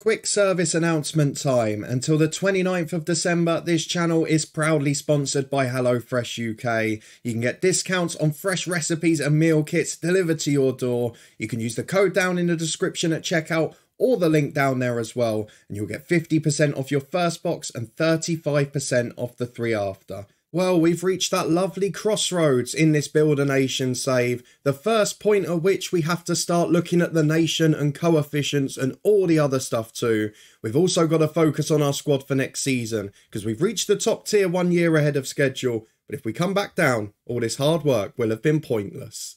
Quick service announcement time. Until the 29th of December, this channel is proudly sponsored by HelloFresh UK. You can get discounts on fresh recipes and meal kits delivered to your door. You can use the code down in the description at checkout or the link down there as well, and you'll get 50% off your first box and 35% off the three after. Well, we've reached that lovely crossroads in this Build a Nation save, the first point at which we have to start looking at the nation and coefficients and all the other stuff too. We've also got to focus on our squad for next season, because we've reached the top tier one year ahead of schedule, but if we come back down, all this hard work will have been pointless.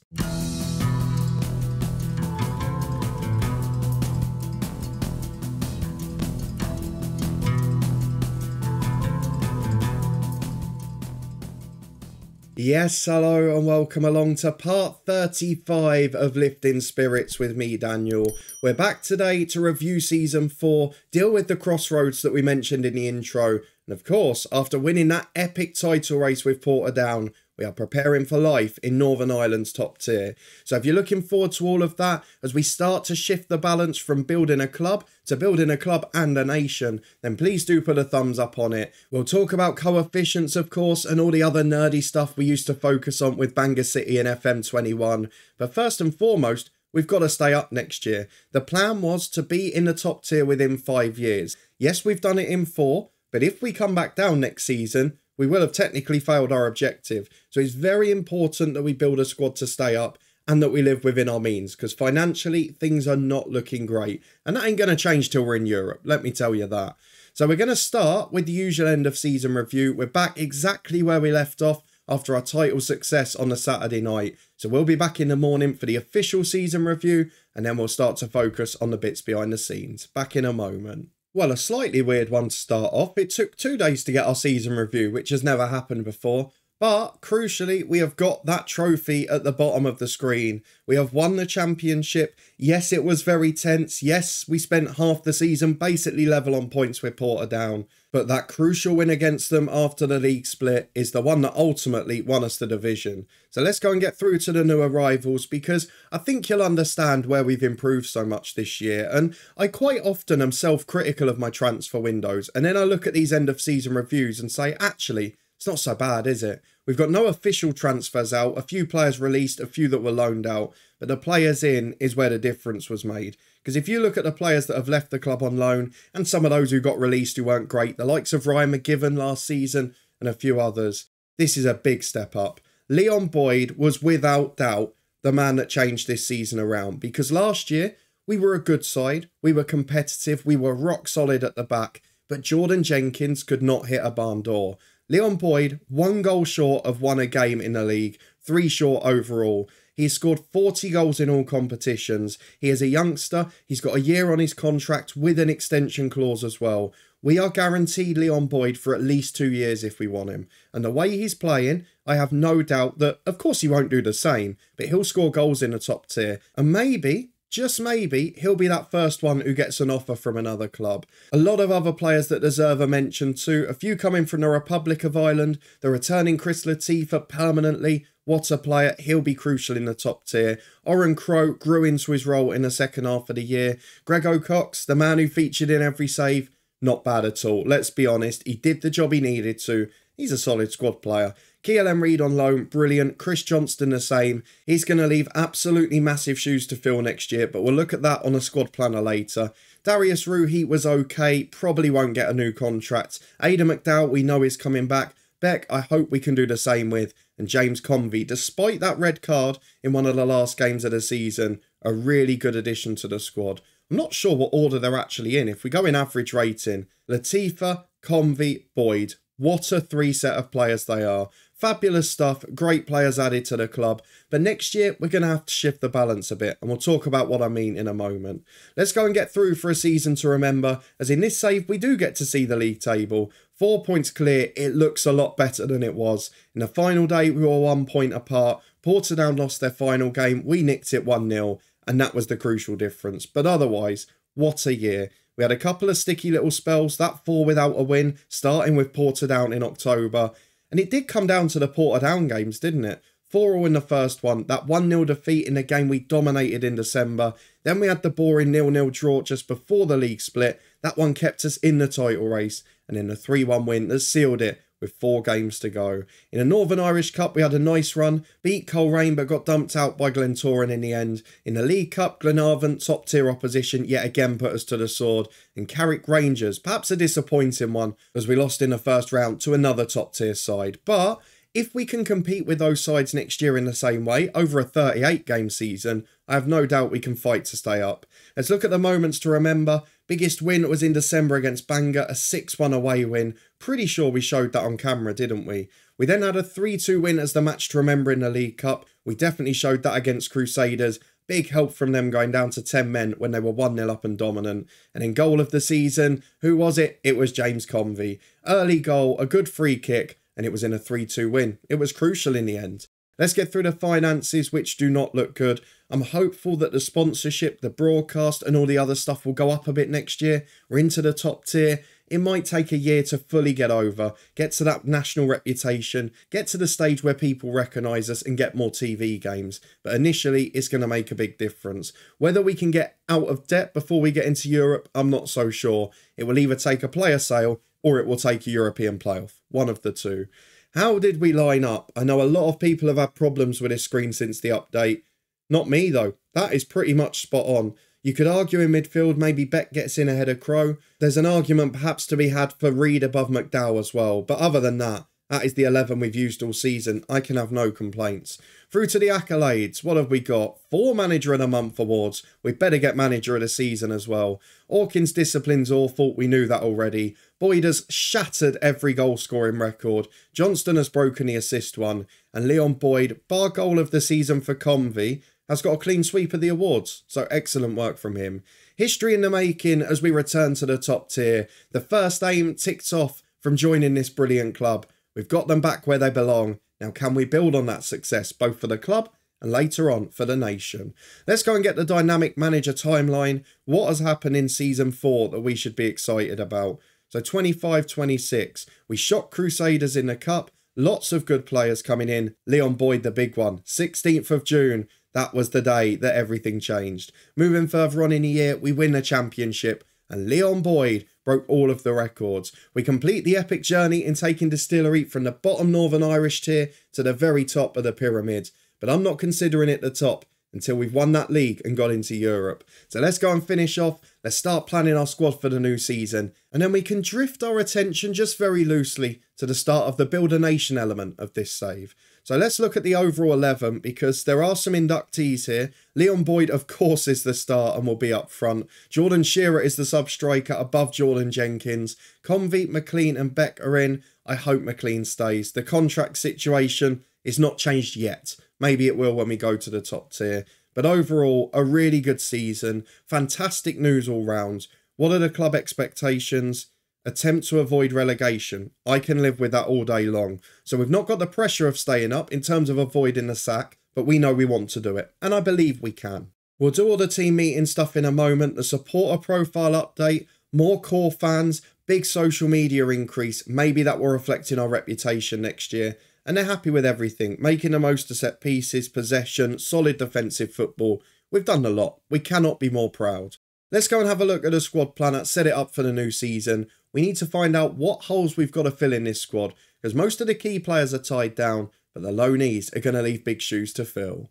Yes, hello and welcome along to part 35 of Lifting Spirits with me, Daniel. We're back today to review season 4, deal with the crossroads that we mentioned in the intro, and of course, after winning that epic title race with Portadown, we are preparing for life in Northern Ireland's top tier. So if you're looking forward to all of that, as we start to shift the balance from building a club to building a club and a nation, then please do put a thumbs up on it. We'll talk about coefficients, of course, and all the other nerdy stuff we used to focus on with Bangor City and FM21. But first and foremost, We've got to stay up next year. The plan was to be in the top tier within five years. Yes, we've done it in four, but if we come back down next season, we will have technically failed our objective. So it's very important that we build a squad to stay up and that we live within our means because financially things are not looking great. And that ain't going to change till we're in Europe, let me tell you that. So we're going to start with the usual end of season review. We're back exactly where we left off after our title success on the Saturday night. So we'll be back in the morning for the official season review and then we'll start to focus on the bits behind the scenes. Back in a moment. Well, a slightly weird one to start off. It took two days to get our season review, which has never happened before. But crucially, we have got that trophy at the bottom of the screen. We have won the championship. Yes, it was very tense. Yes, we spent half the season basically level on points with Portadown. But that crucial win against them after the league split is the one that ultimately won us the division. So let's go and get through to the new arrivals because I think you'll understand where we've improved so much this year. And I quite often am self critical of my transfer windows. And then I look at these end of season reviews and say, actually, it's not so bad, is it? We've got no official transfers out, a few players released, a few that were loaned out, but the players in is where the difference was made. Because if you look at the players that have left the club on loan and some of those who got released who weren't great, the likes of Ryan McGiven last season and a few others, this is a big step up. Leon Boyd was without doubt the man that changed this season around because last year we were a good side, we were competitive, we were rock solid at the back, but Jordan Jenkins could not hit a barn door. Leon Boyd, one goal short of won a game in the league, three short overall. He's scored 40 goals in all competitions. He is a youngster. He's got a year on his contract with an extension clause as well. We are guaranteed Leon Boyd for at least two years if we want him. And the way he's playing, I have no doubt that, of course, he won't do the same, but he'll score goals in the top tier. And maybe, just maybe he'll be that first one who gets an offer from another club. A lot of other players that deserve a mention too, a few coming from the Republic of Ireland, the returning Chris Latifa permanently. What a player, he'll be crucial in the top tier. Oren Crow grew into his role in the second half of the year. Greg Ocox, the man who featured in every save, not bad at all. Let's be honest, he did the job he needed to. He's a solid squad player. Keelan Reid on loan, brilliant. Chris Johnston the same. He's going to leave absolutely massive shoes to fill next year, but we'll look at that on a squad planner later. Darius Ruhi was okay, probably won't get a new contract. Ada McDowell, we know is coming back. Beck, I hope we can do the same with. And James Convey, despite that red card in one of the last games of the season, a really good addition to the squad. I'm not sure what order they're actually in. If we go in average rating, Latifa, Convey, Boyd. What a three set of players they are. Fabulous stuff, great players added to the club. But next year, we're going to have to shift the balance a bit, and we'll talk about what I mean in a moment. Let's go and get through for a season to remember, as in this save, we do get to see the league table. Four points clear, it looks a lot better than it was. In the final day, we were one point apart. Portadown lost their final game, we nicked it 1 0, and that was the crucial difference. But otherwise, what a year. We had a couple of sticky little spells, that four without a win, starting with Portadown in October. And it did come down to the Portadown games, didn't it? 4 all in the first one, that 1 0 defeat in the game we dominated in December. Then we had the boring 0 0 draw just before the league split. That one kept us in the title race. And then the 3 1 win that sealed it with four games to go. In a Northern Irish Cup, we had a nice run, beat Coleraine but got dumped out by Glentoran in the end. In the League Cup, Glenavon, top tier opposition, yet again put us to the sword. And Carrick Rangers, perhaps a disappointing one, as we lost in the first round to another top tier side. But if we can compete with those sides next year in the same way, over a 38 game season, I have no doubt we can fight to stay up. Let's look at the moments to remember. Biggest win was in December against Bangor, a 6 1 away win. Pretty sure we showed that on camera, didn't we? We then had a 3 2 win as the match to remember in the League Cup. We definitely showed that against Crusaders. Big help from them going down to 10 men when they were 1 0 up and dominant. And in goal of the season, who was it? It was James Convey. Early goal, a good free kick, and it was in a 3 2 win. It was crucial in the end. Let's get through the finances, which do not look good. I'm hopeful that the sponsorship, the broadcast, and all the other stuff will go up a bit next year. We're into the top tier. It might take a year to fully get over, get to that national reputation, get to the stage where people recognise us and get more TV games. But initially, it's going to make a big difference. Whether we can get out of debt before we get into Europe, I'm not so sure. It will either take a player sale or it will take a European playoff. One of the two. How did we line up? I know a lot of people have had problems with this screen since the update. Not me, though. That is pretty much spot on. You could argue in midfield, maybe Beck gets in ahead of Crow. There's an argument perhaps to be had for Reid above McDowell as well. But other than that, that is the 11 we've used all season. I can have no complaints. Through to the accolades. What have we got? Four Manager of the Month awards. We better get Manager of the Season as well. Orkin's discipline's awful. We knew that already. Boyd has shattered every goal scoring record. Johnston has broken the assist one. And Leon Boyd, bar goal of the season for Convey, has got a clean sweep of the awards. So excellent work from him. History in the making as we return to the top tier. The first aim ticked off from joining this brilliant club. We've got them back where they belong. Now, can we build on that success both for the club and later on for the nation? Let's go and get the dynamic manager timeline. What has happened in season four that we should be excited about? So 25 26, we shot Crusaders in the cup. Lots of good players coming in. Leon Boyd, the big one. 16th of June, that was the day that everything changed. Moving further on in the year, we win the championship and Leon Boyd broke all of the records. We complete the epic journey in taking Distillery from the bottom Northern Irish tier to the very top of the pyramid. But I'm not considering it the top until we've won that league and got into Europe. So let's go and finish off. Let's start planning our squad for the new season. And then we can drift our attention just very loosely to the start of the Build a Nation element of this save. So let's look at the overall 11 because there are some inductees here. Leon Boyd, of course, is the star and will be up front. Jordan Shearer is the sub striker above Jordan Jenkins. Convey, McLean, and Beck are in. I hope McLean stays. The contract situation is not changed yet. Maybe it will when we go to the top tier. But overall, a really good season. Fantastic news all round. What are the club expectations? attempt to avoid relegation. I can live with that all day long. So we've not got the pressure of staying up in terms of avoiding the sack, but we know we want to do it, and I believe we can. We'll do all the team meeting stuff in a moment, the supporter profile update, more core fans, big social media increase. Maybe that will reflect in our reputation next year. And they're happy with everything, making the most of set pieces, possession, solid defensive football. We've done a lot. We cannot be more proud. Let's go and have a look at the squad planner, set it up for the new season. We need to find out what holes we've got to fill in this squad, because most of the key players are tied down, but the loanees are going to leave big shoes to fill.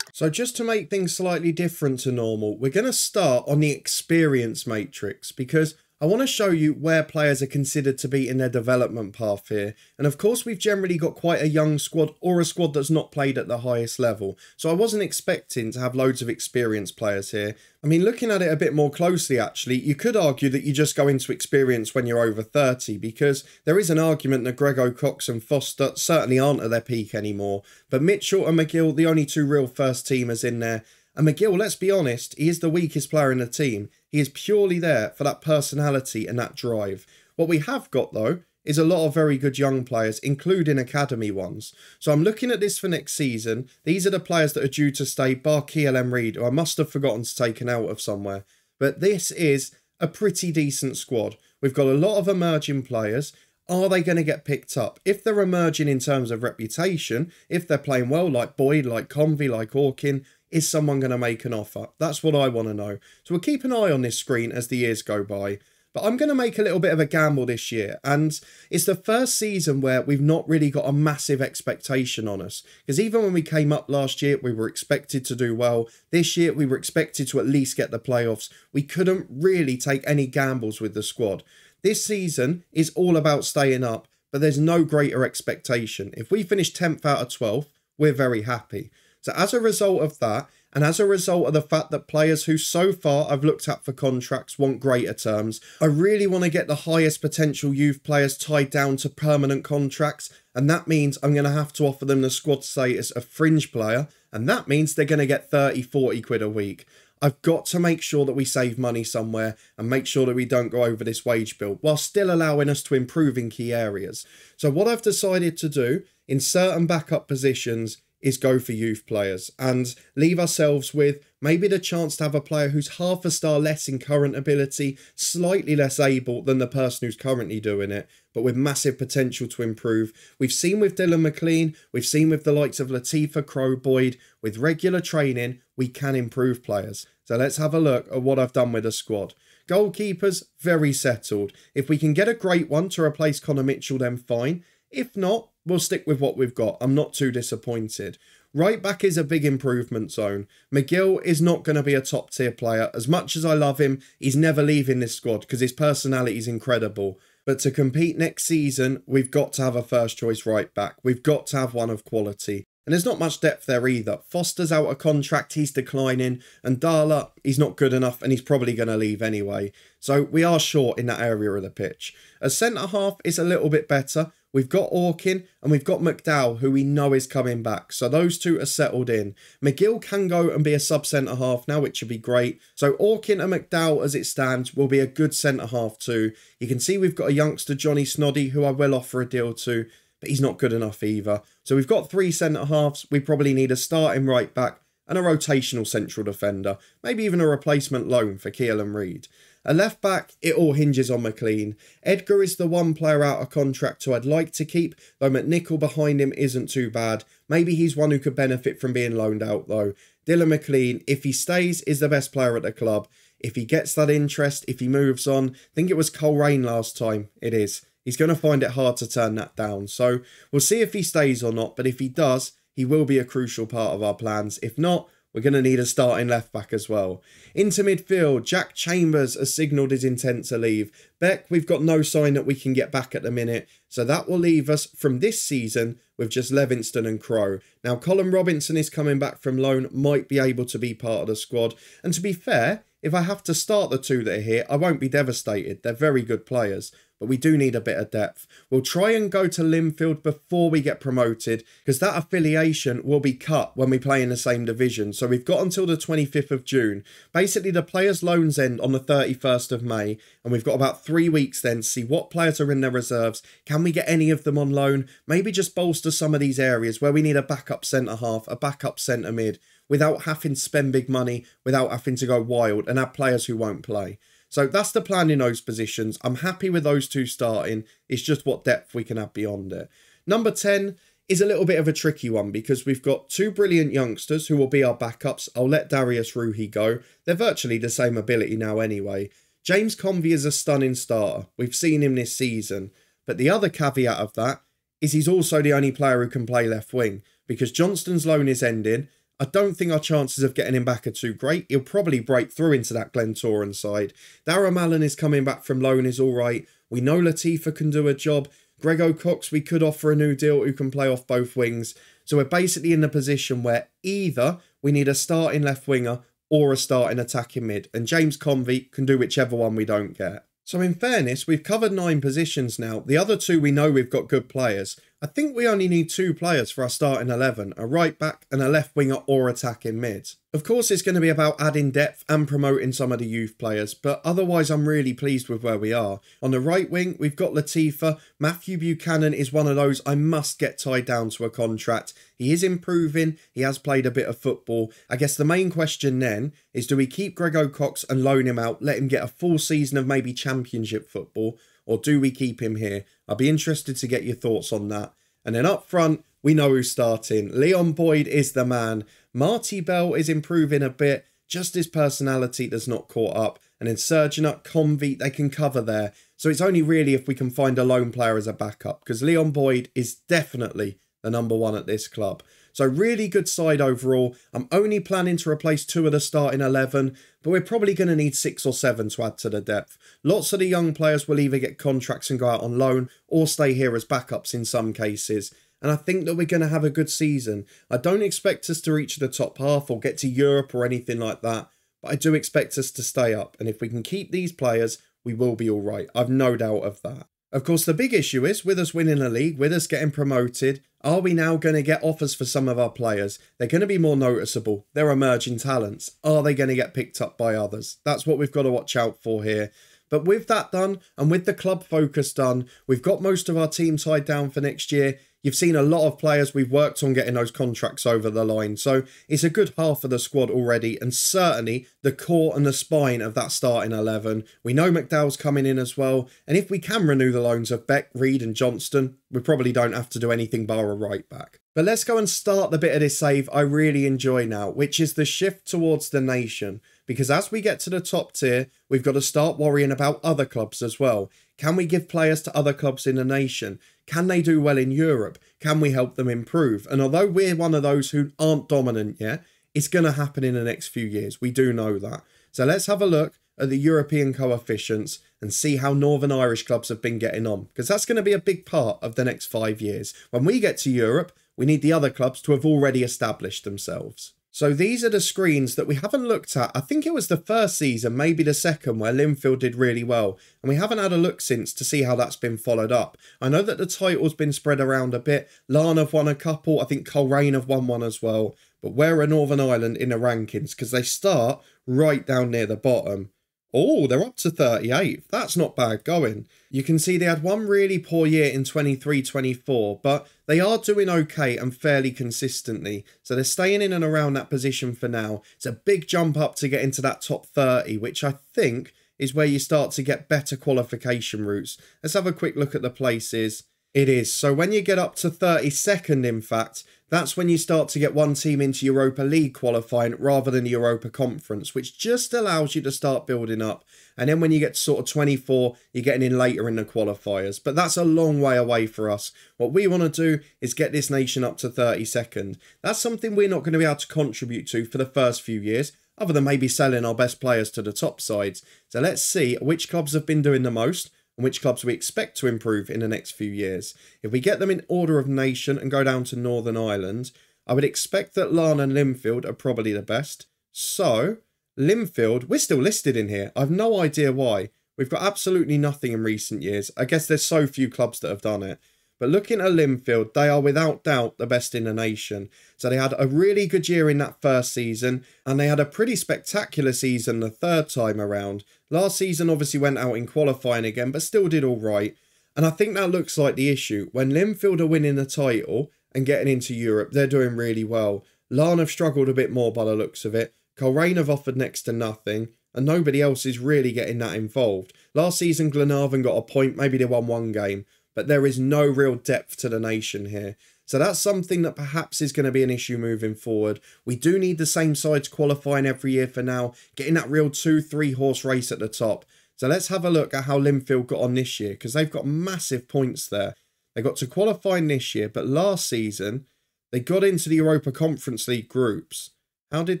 So just to make things slightly different to normal, we're going to start on the experience matrix, because I want to show you where players are considered to be in their development path here. And of course, we've generally got quite a young squad or a squad that's not played at the highest level. So I wasn't expecting to have loads of experienced players here. I mean, looking at it a bit more closely, actually, you could argue that you just go into experience when you're over 30 because there is an argument that Grego Cox and Foster certainly aren't at their peak anymore. But Mitchell and McGill, the only two real first teamers in there, and McGill, let's be honest, he is the weakest player in the team. He is purely there for that personality and that drive. What we have got, though, is a lot of very good young players, including academy ones. So I'm looking at this for next season. These are the players that are due to stay, bar Keelan Reid, who I must have forgotten to take an out of somewhere. But this is a pretty decent squad. We've got a lot of emerging players. Are they going to get picked up? If they're emerging in terms of reputation, if they're playing well, like Boyd, like Convey, like Orkin, is someone going to make an offer? That's what I want to know. So we'll keep an eye on this screen as the years go by. But I'm going to make a little bit of a gamble this year. And it's the first season where we've not really got a massive expectation on us. Because even when we came up last year, we were expected to do well. This year, we were expected to at least get the playoffs. We couldn't really take any gambles with the squad. This season is all about staying up, but there's no greater expectation. If we finish 10th out of 12th, we're very happy. So as a result of that, and as a result of the fact that players who so far I've looked at for contracts want greater terms, I really want to get the highest potential youth players tied down to permanent contracts. And that means I'm going to have to offer them the squad status of fringe player. And that means they're going to get 30, 40 quid a week. I've got to make sure that we save money somewhere and make sure that we don't go over this wage bill while still allowing us to improve in key areas. So, what I've decided to do in certain backup positions is go for youth players and leave ourselves with maybe the chance to have a player who's half a star less in current ability, slightly less able than the person who's currently doing it, but with massive potential to improve. We've seen with Dylan McLean, we've seen with the likes of Latifa, Crow, Boyd, with regular training, we can improve players. So let's have a look at what I've done with the squad. Goalkeepers, very settled. If we can get a great one to replace Connor Mitchell, then fine. If not, we'll stick with what we've got. I'm not too disappointed. Right back is a big improvement zone. McGill is not going to be a top tier player. As much as I love him, he's never leaving this squad because his personality is incredible. But to compete next season, we've got to have a first choice right back. We've got to have one of quality. And there's not much depth there either. Foster's out of contract, he's declining, and Darla, he's not good enough and he's probably going to leave anyway. So we are short in that area of the pitch. A centre half is a little bit better. We've got Orkin and we've got McDowell, who we know is coming back. So those two are settled in. McGill can go and be a sub centre half now, which would be great. So Orkin and McDowell, as it stands, will be a good centre half too. You can see we've got a youngster, Johnny Snoddy, who I will offer a deal to, but he's not good enough either. So we've got three centre halves. We probably need a starting right back and a rotational central defender, maybe even a replacement loan for Keelan Reid. A left back, it all hinges on McLean. Edgar is the one player out of contract who I'd like to keep, though McNichol behind him isn't too bad. Maybe he's one who could benefit from being loaned out though. Dylan McLean, if he stays, is the best player at the club. If he gets that interest, if he moves on, I think it was Coleraine last time. It is. He's going to find it hard to turn that down. So we'll see if he stays or not. But if he does, he will be a crucial part of our plans. If not, we're going to need a starting left back as well. Into midfield, Jack Chambers has signalled his intent to leave. Beck, we've got no sign that we can get back at the minute, so that will leave us from this season with just Levinston and Crow. Now, Colin Robinson is coming back from loan, might be able to be part of the squad. And to be fair, if I have to start the two that are here, I won't be devastated. They're very good players but we do need a bit of depth. We'll try and go to Linfield before we get promoted because that affiliation will be cut when we play in the same division. So we've got until the 25th of June. Basically, the players' loans end on the 31st of May, and we've got about three weeks then to see what players are in their reserves. Can we get any of them on loan? Maybe just bolster some of these areas where we need a backup centre half, a backup centre mid, without having to spend big money, without having to go wild and have players who won't play. So that's the plan in those positions. I'm happy with those two starting. It's just what depth we can have beyond it. Number 10 is a little bit of a tricky one because we've got two brilliant youngsters who will be our backups. I'll let Darius Ruhi go. They're virtually the same ability now anyway. James Convey is a stunning starter. We've seen him this season. But the other caveat of that is he's also the only player who can play left wing because Johnston's loan is ending I don't think our chances of getting him back are too great. He'll probably break through into that Glentoran side. Darren Mallon is coming back from loan, is all right. We know Latifa can do a job. Grego Cox, we could offer a new deal who can play off both wings. So we're basically in the position where either we need a starting left winger or a starting attacking mid. And James Convey can do whichever one we don't get. So in fairness, we've covered nine positions now. The other two we know we've got good players. I think we only need two players for our starting 11, a right back and a left winger or attacking mid. Of course, it's going to be about adding depth and promoting some of the youth players, but otherwise, I'm really pleased with where we are. On the right wing, we've got Latifa. Matthew Buchanan is one of those I must get tied down to a contract. He is improving, he has played a bit of football. I guess the main question then is do we keep Grego Cox and loan him out, let him get a full season of maybe championship football? Or do we keep him here? I'd be interested to get your thoughts on that. And then up front, we know who's starting. Leon Boyd is the man. Marty Bell is improving a bit, just his personality does not caught up. And then Sergiño, Convey, they can cover there. So it's only really if we can find a loan player as a backup, because Leon Boyd is definitely the number one at this club. So really good side overall. I'm only planning to replace two of the starting 11, but we're probably going to need six or seven to add to the depth. Lots of the young players will either get contracts and go out on loan or stay here as backups in some cases. And I think that we're going to have a good season. I don't expect us to reach the top half or get to Europe or anything like that, but I do expect us to stay up. And if we can keep these players, we will be all right. I've no doubt of that. Of course, the big issue is with us winning a league, with us getting promoted, are we now going to get offers for some of our players? They're going to be more noticeable. They're emerging talents. Are they going to get picked up by others? That's what we've got to watch out for here. But with that done and with the club focus done, we've got most of our team tied down for next year. You've seen a lot of players we've worked on getting those contracts over the line. So it's a good half of the squad already, and certainly the core and the spine of that starting 11. We know McDowell's coming in as well. And if we can renew the loans of Beck, Reid, and Johnston, we probably don't have to do anything bar a right back. But let's go and start the bit of this save I really enjoy now, which is the shift towards the nation. Because as we get to the top tier, we've got to start worrying about other clubs as well. Can we give players to other clubs in the nation? Can they do well in Europe? Can we help them improve? And although we're one of those who aren't dominant yet, it's going to happen in the next few years. We do know that. So let's have a look at the European coefficients and see how Northern Irish clubs have been getting on, because that's going to be a big part of the next five years. When we get to Europe, we need the other clubs to have already established themselves. So these are the screens that we haven't looked at. I think it was the first season, maybe the second, where Linfield did really well. And we haven't had a look since to see how that's been followed up. I know that the title's been spread around a bit. Larne have won a couple. I think Coleraine have won one as well. But where are Northern Ireland in the rankings? Because they start right down near the bottom. Oh, they're up to 38th. That's not bad going. You can see they had one really poor year in 23 24, but they are doing okay and fairly consistently. So they're staying in and around that position for now. It's a big jump up to get into that top 30, which I think is where you start to get better qualification routes. Let's have a quick look at the places. It is. So when you get up to 32nd, in fact, that's when you start to get one team into Europa League qualifying rather than Europa Conference, which just allows you to start building up. And then when you get to sort of 24, you're getting in later in the qualifiers. But that's a long way away for us. What we want to do is get this nation up to 32nd. That's something we're not going to be able to contribute to for the first few years, other than maybe selling our best players to the top sides. So let's see which clubs have been doing the most and which clubs we expect to improve in the next few years. If we get them in order of nation and go down to Northern Ireland, I would expect that Larne and Linfield are probably the best. So, Linfield, we're still listed in here. I've no idea why. We've got absolutely nothing in recent years. I guess there's so few clubs that have done it. But looking at Linfield, they are without doubt the best in the nation. So they had a really good year in that first season, and they had a pretty spectacular season the third time around. Last season obviously went out in qualifying again, but still did all right. And I think that looks like the issue. When Linfield are winning the title and getting into Europe, they're doing really well. Larne have struggled a bit more by the looks of it. Coleraine have offered next to nothing, and nobody else is really getting that involved. Last season, Glenavon got a point, maybe they won one game but there is no real depth to the nation here. So that's something that perhaps is going to be an issue moving forward. We do need the same sides qualifying every year for now, getting that real two, three horse race at the top. So let's have a look at how Linfield got on this year because they've got massive points there. They got to qualifying this year, but last season they got into the Europa Conference League groups. How did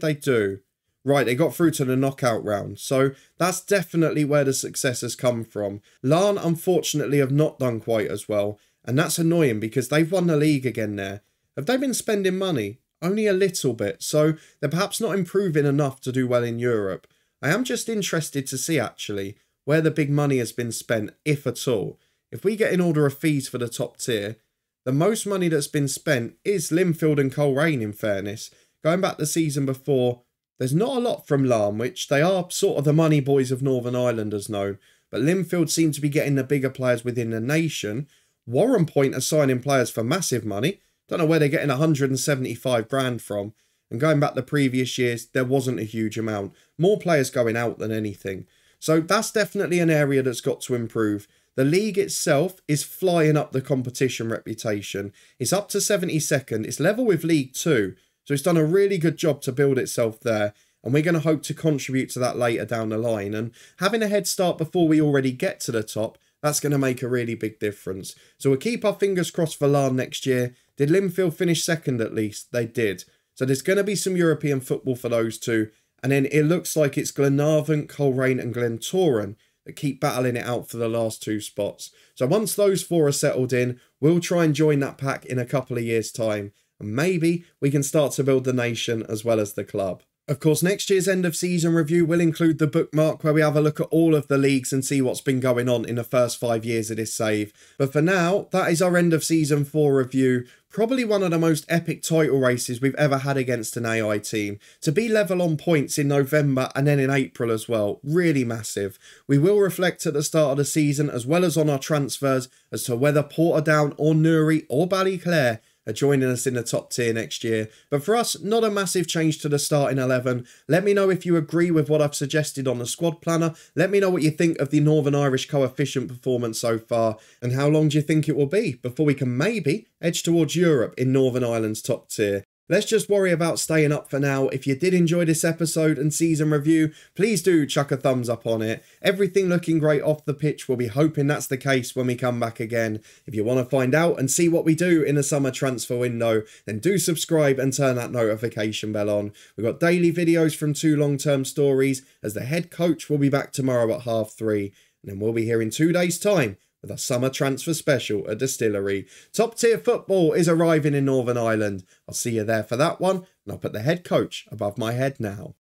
they do? Right, they got through to the knockout round. So that's definitely where the success has come from. Larne, unfortunately, have not done quite as well. And that's annoying because they've won the league again there. Have they been spending money? Only a little bit. So they're perhaps not improving enough to do well in Europe. I am just interested to see, actually, where the big money has been spent, if at all. If we get in order of fees for the top tier, the most money that's been spent is Linfield and Coleraine, in fairness. Going back the season before, there's not a lot from Larne, which they are sort of the money boys of Northern Ireland as known, but Linfield seem to be getting the bigger players within the nation. Warrenpoint are signing players for massive money. Don't know where they're getting 175 grand from. And going back the previous years, there wasn't a huge amount. More players going out than anything. So that's definitely an area that's got to improve. The league itself is flying up the competition reputation. It's up to 72nd. It's level with League 2. So it's done a really good job to build itself there. And we're going to hope to contribute to that later down the line. And having a head start before we already get to the top, that's going to make a really big difference. So we'll keep our fingers crossed for Larne next year. Did Linfield finish second at least? They did. So there's going to be some European football for those two. And then it looks like it's Glenavon, Coleraine and Glentoran that keep battling it out for the last two spots. So once those four are settled in, we'll try and join that pack in a couple of years' time. Maybe we can start to build the nation as well as the club. Of course, next year's end of season review will include the bookmark where we have a look at all of the leagues and see what's been going on in the first five years of this save. But for now, that is our end of season four review. Probably one of the most epic title races we've ever had against an AI team. To be level on points in November and then in April as well, really massive. We will reflect at the start of the season as well as on our transfers as to whether Portadown or Newry or Ballyclare are joining us in the top tier next year. But for us, not a massive change to the starting 11. Let me know if you agree with what I've suggested on the squad planner. Let me know what you think of the Northern Irish coefficient performance so far. And how long do you think it will be before we can maybe edge towards Europe in Northern Ireland's top tier? Let's just worry about staying up for now. If you did enjoy this episode and season review, please do chuck a thumbs up on it. Everything looking great off the pitch. We'll be hoping that's the case when we come back again. If you want to find out and see what we do in the summer transfer window, then do subscribe and turn that notification bell on. We've got daily videos from two long-term stories as the head coach will be back tomorrow at half three. And then we'll be here in two days' time with a summer transfer special at Distillery. Top tier football is arriving in Northern Ireland. I'll see you there for that one, and I'll put the head coach above my head now.